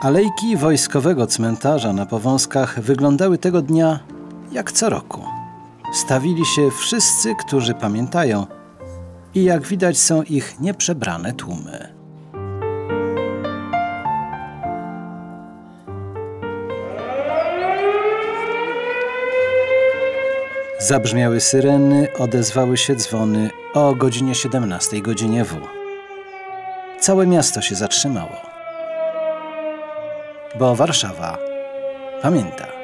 Alejki wojskowego cmentarza na Powązkach wyglądały tego dnia jak co roku. Stawili się wszyscy, którzy pamiętają i jak widać są ich nieprzebrane tłumy. Zabrzmiały syreny, odezwały się dzwony o godzinie 17 godzinie W. Całe miasto się zatrzymało, bo Warszawa pamięta.